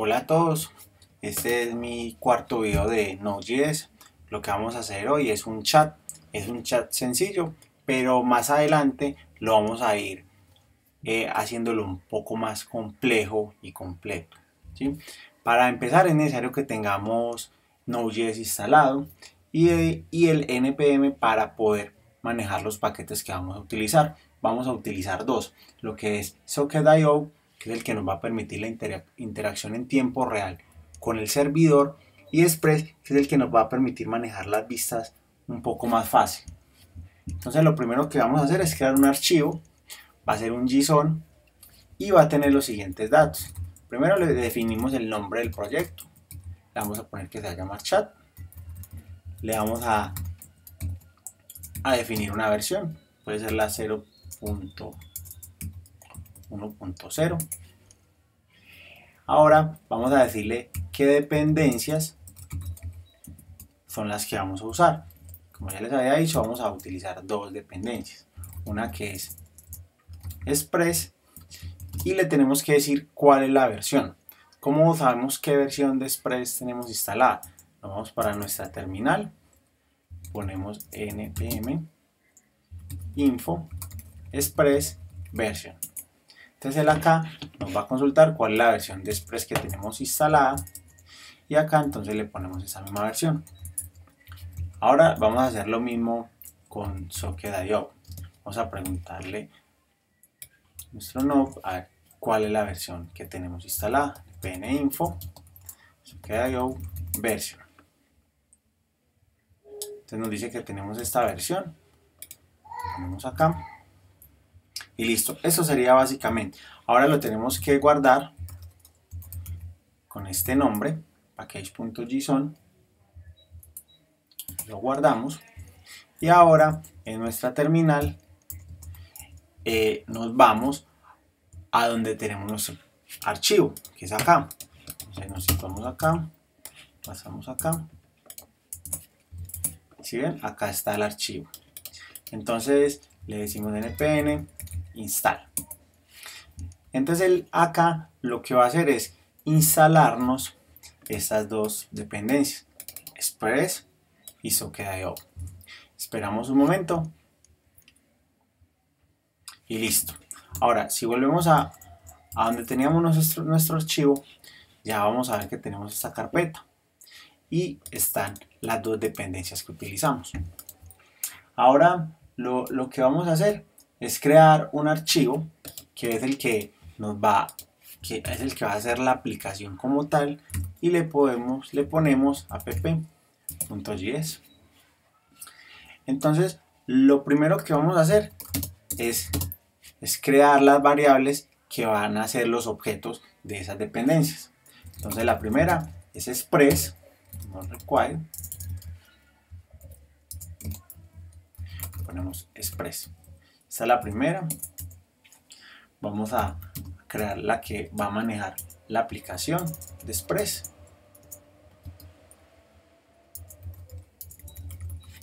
Hola a todos, este es mi cuarto video de Node.js. Lo que vamos a hacer hoy es un chat, es un chat sencillo, pero más adelante lo vamos a ir eh, haciéndolo un poco más complejo y completo. ¿sí? Para empezar es necesario que tengamos Node.js instalado y, y el npm para poder manejar los paquetes que vamos a utilizar. Vamos a utilizar dos, lo que es Socket.io que es el que nos va a permitir la interacción en tiempo real con el servidor, y Express, que es el que nos va a permitir manejar las vistas un poco más fácil. Entonces lo primero que vamos a hacer es crear un archivo, va a ser un JSON y va a tener los siguientes datos. Primero le definimos el nombre del proyecto, le vamos a poner que se va a llamar chat, le vamos a, a definir una versión, puede ser la 0. 1.0. Ahora vamos a decirle qué dependencias son las que vamos a usar. Como ya les había dicho, vamos a utilizar dos dependencias. Una que es Express y le tenemos que decir cuál es la versión. ¿Cómo sabemos qué versión de Express tenemos instalada? Nos vamos para nuestra terminal, ponemos npm info express version. Entonces él acá nos va a consultar cuál es la versión de Express que tenemos instalada y acá entonces le ponemos esa misma versión. Ahora vamos a hacer lo mismo con Socket.io. Vamos a preguntarle a nuestro node a cuál es la versión que tenemos instalada. pninfo Socket.io version. Entonces nos dice que tenemos esta versión. Ponemos acá y listo. Eso sería básicamente. Ahora lo tenemos que guardar con este nombre, package.json. Lo guardamos. Y ahora en nuestra terminal eh, nos vamos a donde tenemos nuestro archivo, que es acá. Entonces nos situamos acá, pasamos acá. Si ven? Acá está el archivo. Entonces le decimos npm install. Entonces el acá lo que va a hacer es instalarnos estas dos dependencias, Express y Socket.io. Esperamos un momento y listo. Ahora, si volvemos a, a donde teníamos nuestro, nuestro archivo, ya vamos a ver que tenemos esta carpeta y están las dos dependencias que utilizamos. Ahora lo, lo que vamos a hacer es crear un archivo que es el que nos va que es el que va a hacer la aplicación como tal y le podemos le ponemos app.js entonces lo primero que vamos a hacer es, es crear las variables que van a ser los objetos de esas dependencias. Entonces la primera es express no require ponemos express esta es la primera. Vamos a crear la que va a manejar la aplicación de Express.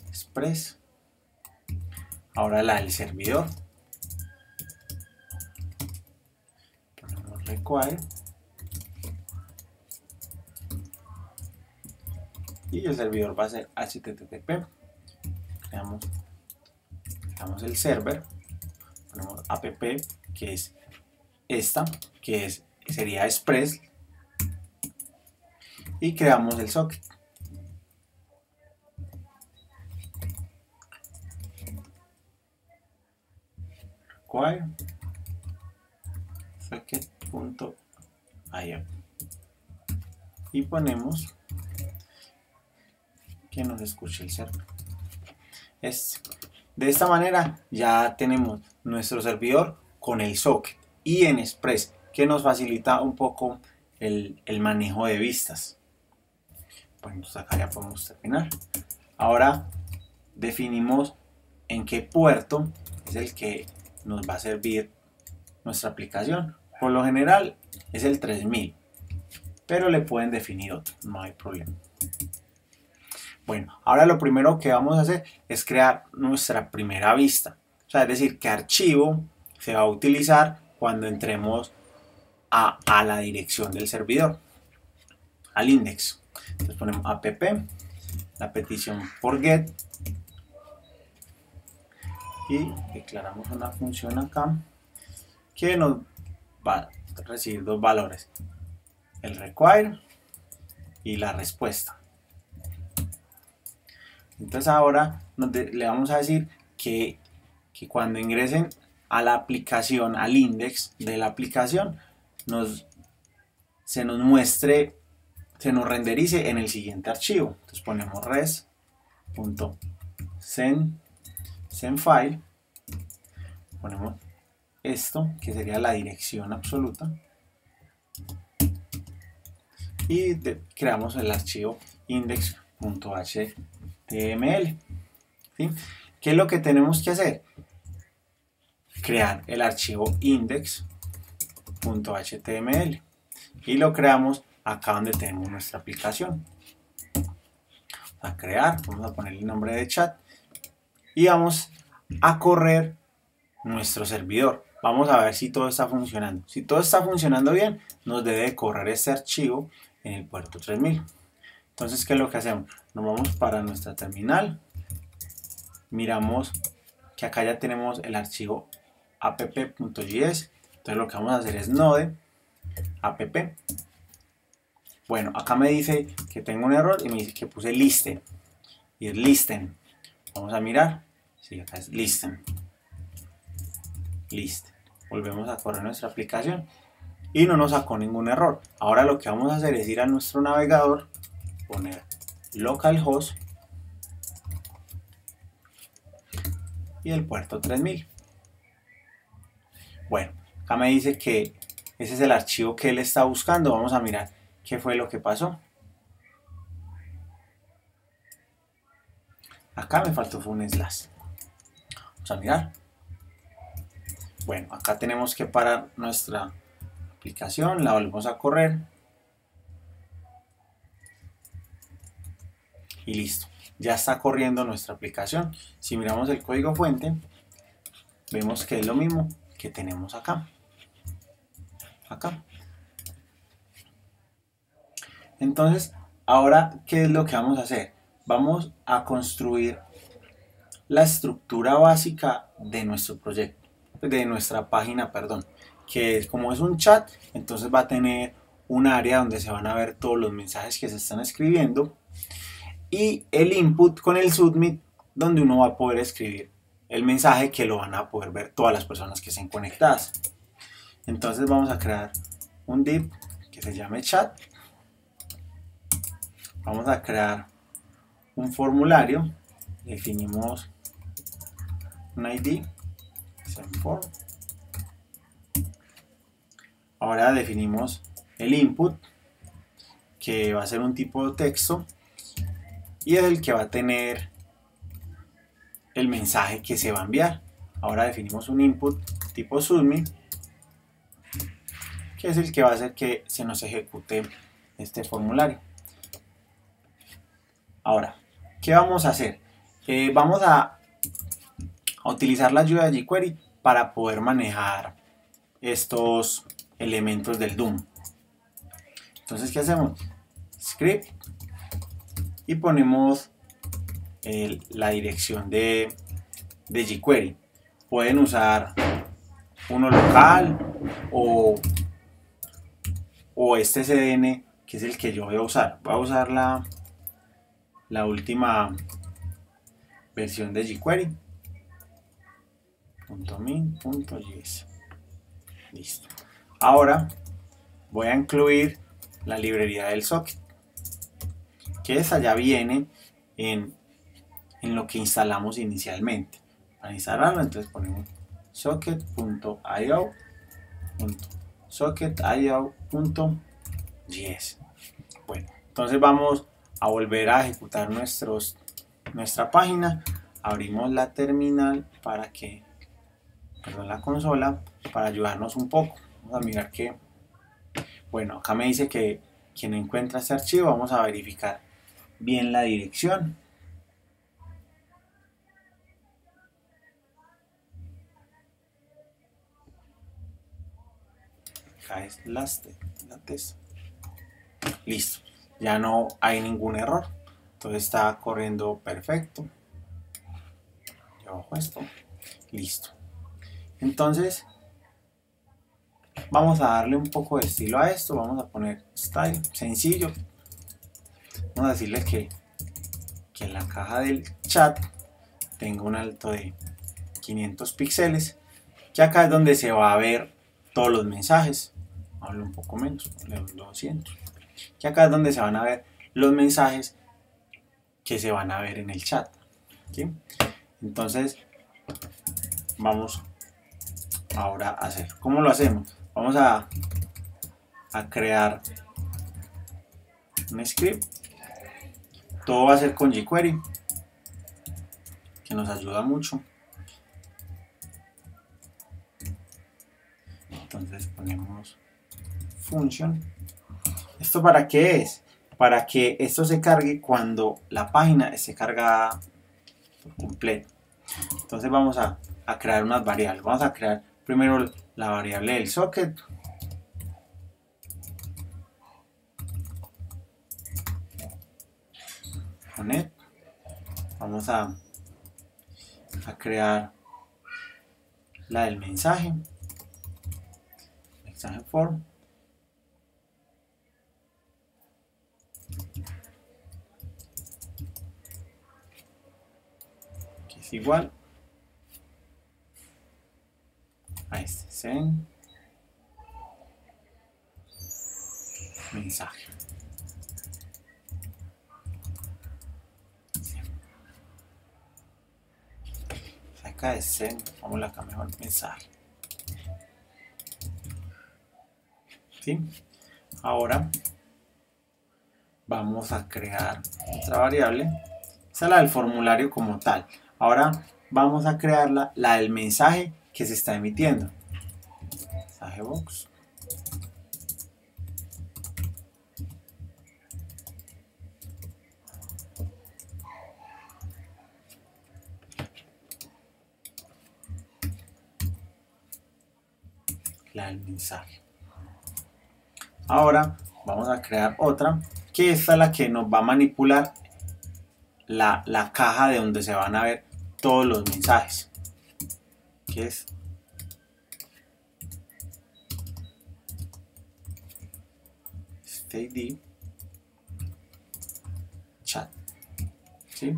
Express. Ahora la del servidor. Ponemos require. Y el servidor va a ser HTTP. Creamos, creamos el server app que es esta que es sería express y creamos el socket. Require socket.io y ponemos que nos escuche el server es de esta manera ya tenemos nuestro servidor con el socket y en Express que nos facilita un poco el, manejo de vistas. Pues acá ya podemos terminar. Ahora definimos en qué puerto es el que nos va a servir nuestra aplicación. Por lo general es el 3000, pero le pueden definir otro, no hay problema. Bueno, ahora lo primero que vamos a hacer es crear nuestra primera vista. Es decir, qué archivo se va a utilizar cuando entremos a, la dirección del servidor. al index. Entonces ponemos app, la petición por get y declaramos una función acá que nos va a recibir dos valores, el require y la respuesta. Entonces ahora le vamos a decir que, que cuando ingresen a la aplicación, al index de la aplicación, nos, se nos muestre, se nos renderice en el siguiente archivo. Entonces ponemos res.send send file, ponemos esto, que sería la dirección absoluta, y creamos el archivo index.html. ¿sí? ¿Qué es lo que tenemos que hacer? Crear el archivo index.html y lo creamos acá donde tenemos nuestra aplicación. A crear, vamos a poner el nombre de chat y vamos a correr nuestro servidor. Vamos a ver si todo está funcionando. Si todo está funcionando bien, nos debe correr este archivo en el puerto 3000. Entonces, ¿qué es lo que hacemos? Nos vamos para nuestra terminal. Miramos que acá ya tenemos el archivo app.js. Entonces lo que vamos a hacer es node app. Bueno, acá me dice que tengo un error y me dice que puse listen. Y es listen. Vamos a mirar. Sí, acá es listen. Listen. Volvemos a correr nuestra aplicación y no nos sacó ningún error. Ahora lo que vamos a hacer es ir a nuestro navegador, poner localhost y el puerto 3000. Bueno, acá me dice que ese es el archivo que él está buscando. Vamos a mirar qué fue lo que pasó. Acá me faltó un slash. Vamos a mirar. Bueno, acá tenemos que parar nuestra aplicación, la volvemos a correr. Y listo. Ya está corriendo nuestra aplicación. Si miramos el código fuente, vemos que es lo mismo tenemos acá. Acá. Entonces, ahora, ¿qué es lo que vamos a hacer? vamos a construir la estructura básica de nuestro proyecto, de nuestra página, perdón, que como es un chat, entonces va a tener un área donde se van a ver todos los mensajes que se están escribiendo y el input con el submit donde uno va a poder escribir el mensaje que lo van a poder ver todas las personas que estén conectadas. Entonces vamos a crear un div que se llame chat. Vamos a crear un formulario, definimos un ID, Ahora definimos el input, que va a ser un tipo de texto, y es el que va a tener el mensaje que se va a enviar. Ahora definimos un input tipo submit, que es el que va a hacer que se nos ejecute este formulario. Ahora, ¿Qué vamos a hacer? Eh, vamos a, utilizar la ayuda de jQuery para poder manejar estos elementos del DOOM. Entonces, ¿qué hacemos? Script y ponemos la dirección de, de jQuery. Pueden usar uno local o, o este CDN que es el que yo voy a usar. Voy a usar la, la última versión de jQuery. Listo. Ahora voy a incluir la librería del socket, que esa ya viene en, en lo que instalamos inicialmente. Para instalarlo, entonces ponemos socket.io socket.io.js. Bueno, entonces vamos a volver a ejecutar nuestros, nuestra página. Abrimos la terminal para que, perdón, la consola, para ayudarnos un poco. Vamos a mirar que, bueno, acá me dice que quien encuentra este archivo, vamos a verificar bien la dirección. Acá es la. Listo. ya no hay ningún error. Entonces está corriendo perfecto. Yo bajo esto. Listo. Entonces, vamos a darle un poco de estilo a esto. Vamos a poner style, sencillo. Vamos a decirle que, que en la caja del chat tenga un alto de 500 píxeles. Que acá es donde se va a ver todos los mensajes. Un poco menos, 200. Que acá es donde se van a ver los mensajes que se van a ver en el chat. Entonces, vamos ahora a hacer. ¿Cómo lo hacemos? Vamos a crear un script. Todo va a ser con jQuery, que nos ayuda mucho. Entonces ponemos function. ¿Esto para qué es? Para que esto se cargue cuando la página esté cargada por completo. Entonces vamos a, crear unas variables. Vamos a crear primero la variable del socket. Poner. Vamos a, a crear la del mensaje. Mensaje form. Igual a este send mensaje. Acá es send vamos a cambiar el mensaje ¿Sí? ahora vamos a crear otra variable. Esa es la del formulario como tal ahora vamos a crearla la del mensaje que se está emitiendo. Mensaje box. La del mensaje. Ahora vamos a crear otra que es la que nos va a manipular la, la caja de donde se van a ver todos los mensajes que es std chat ¿sí?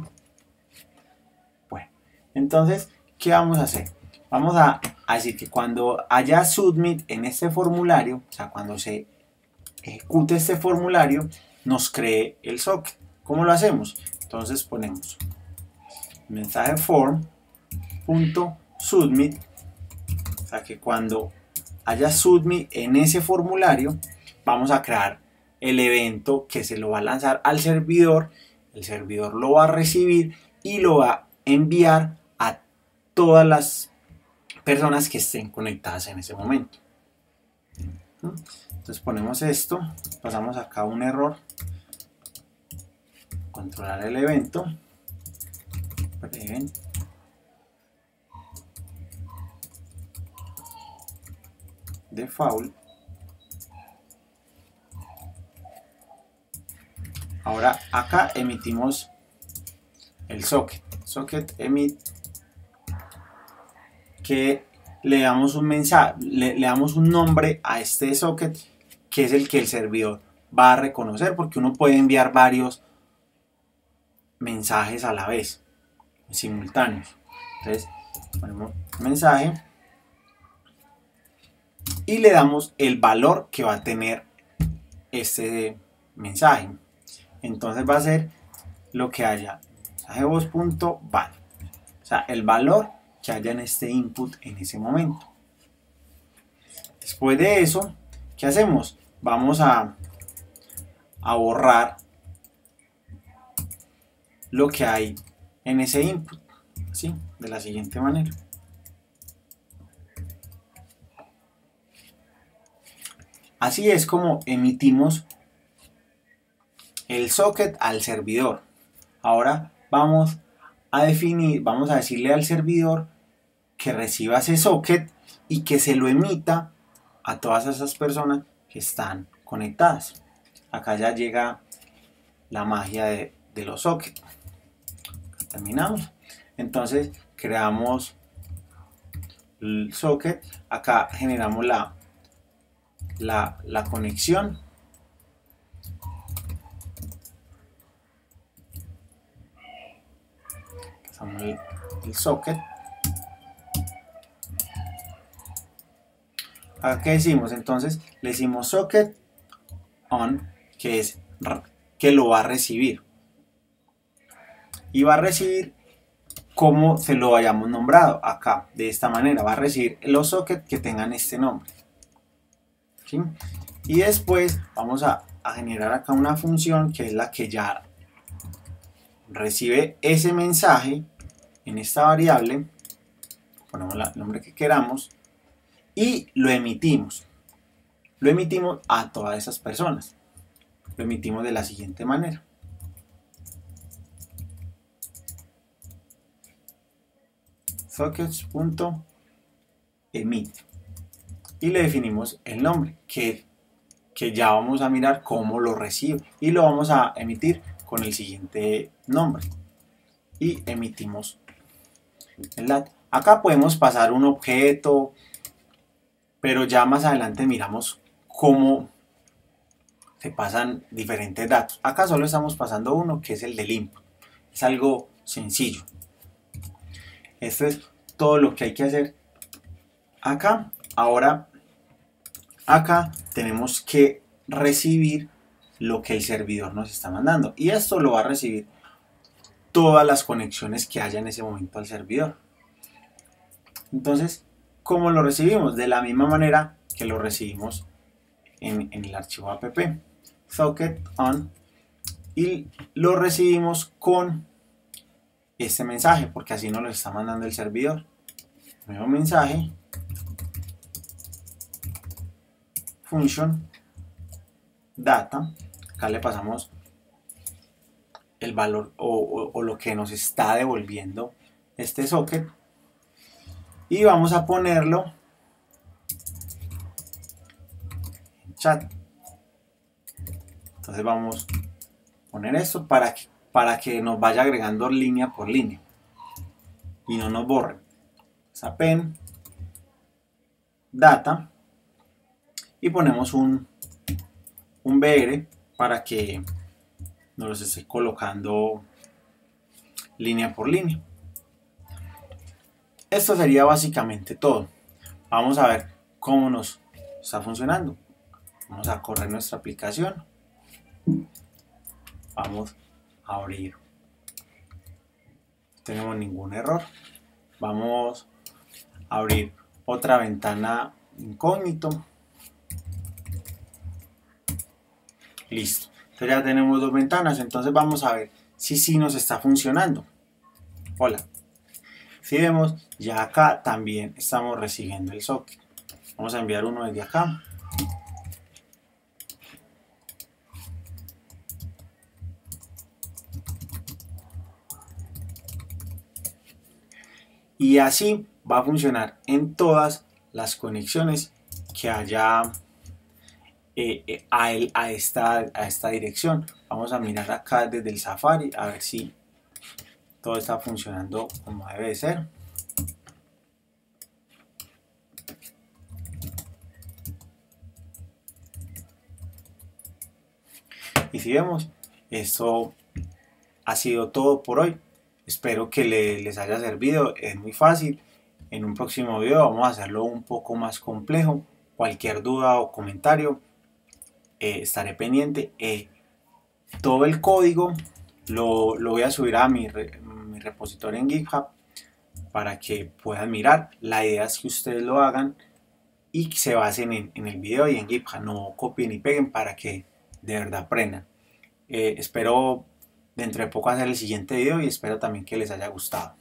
bueno entonces ¿qué vamos a hacer? vamos a, decir que cuando haya submit en este formulario o sea cuando se ejecute este formulario nos cree el socket ¿cómo lo hacemos? Entonces ponemos mensaje form punto submit, o sea que cuando haya submit en ese formulario, vamos a crear el evento que se lo va a lanzar al servidor, el servidor lo va a recibir y lo va a enviar a todas las personas que estén conectadas en ese momento. Entonces ponemos esto, pasamos acá un error, controlar el evento, default. Ahora acá emitimos el socket. Socket emit que le damos un mensaje le, damos un nombre a este socket que es el que el servidor va a reconocer porque uno puede enviar varios mensajes a la vez simultáneos entonces ponemos mensaje y le damos el valor que va a tener este mensaje. Entonces va a ser lo que haya mensaje O sea, el valor que haya en este input en ese momento. Después de eso, ¿qué hacemos? Vamos a, a borrar lo que hay en ese input. Así, de la siguiente manera. Así es como emitimos el socket al servidor. Ahora vamos a definir, vamos a decirle al servidor que reciba ese socket y que se lo emita a todas esas personas que están conectadas. Acá ya llega la magia de, los sockets. Terminamos. Entonces creamos el socket. Acá generamos la, la, la conexión. Pasamos el, socket. Acá qué decimos? Entonces le decimos socket on, que es que lo va a recibir. Y va a recibir como se lo hayamos nombrado acá, de esta manera. Va a recibir los sockets que tengan este nombre. Y después vamos a, a generar acá una función que es la que ya recibe ese mensaje en esta variable. Ponemos el nombre que queramos y lo emitimos. Lo emitimos a todas esas personas. Lo emitimos de la siguiente manera. sockets.emit y le definimos el nombre que, que ya vamos a mirar cómo lo recibe y lo vamos a emitir con el siguiente nombre y emitimos el dato. Acá podemos pasar un objeto, pero ya más adelante miramos cómo se pasan diferentes datos. Acá solo estamos pasando uno que es el del input. Es algo sencillo. Esto es todo lo que hay que hacer acá. Ahora, acá tenemos que recibir lo que el servidor nos está mandando. Y esto lo va a recibir todas las conexiones que haya en ese momento al servidor. Entonces, ¿Cómo lo recibimos? De la misma manera que lo recibimos en, el archivo app. Socket on. Y lo recibimos con este mensaje, porque así nos lo está mandando el servidor. Nuevo mensaje. Function. Data. Acá le pasamos el valor o, o lo que nos está devolviendo este socket y vamos a ponerlo chat entonces vamos a poner esto para que, para que nos vaya agregando línea por línea y no nos borre pen data y ponemos un un BR para que nos esté colocando línea por línea esto sería básicamente todo. Vamos a ver cómo nos está funcionando. Vamos a correr nuestra aplicación. Vamos abrir. No tenemos ningún error. Vamos a abrir otra ventana incógnito. Listo. Entonces ya tenemos dos ventanas. Entonces vamos a ver si sí nos está funcionando. Hola. Si vemos, ya acá también estamos recibiendo el socket. Vamos a enviar uno desde acá. Y así va a funcionar en todas las conexiones que haya eh, eh, a, esta, dirección. Vamos a mirar acá desde el Safari a ver si todo está funcionando como debe ser. Y si vemos, esto ha sido todo por hoy. Espero que les haya servido. Es muy fácil. En un próximo video vamos a hacerlo un poco más complejo. Cualquier duda o comentario, eh, estaré pendiente. Eh, todo el código lo, voy a subir a mi, repositorio en GitHub para que puedan mirar. La idea es que ustedes lo hagan y se basen en, en el video y en GitHub. No copien y peguen para que de verdad aprendan. Eh, espero dentro de poco hacer el siguiente video y espero también que les haya gustado.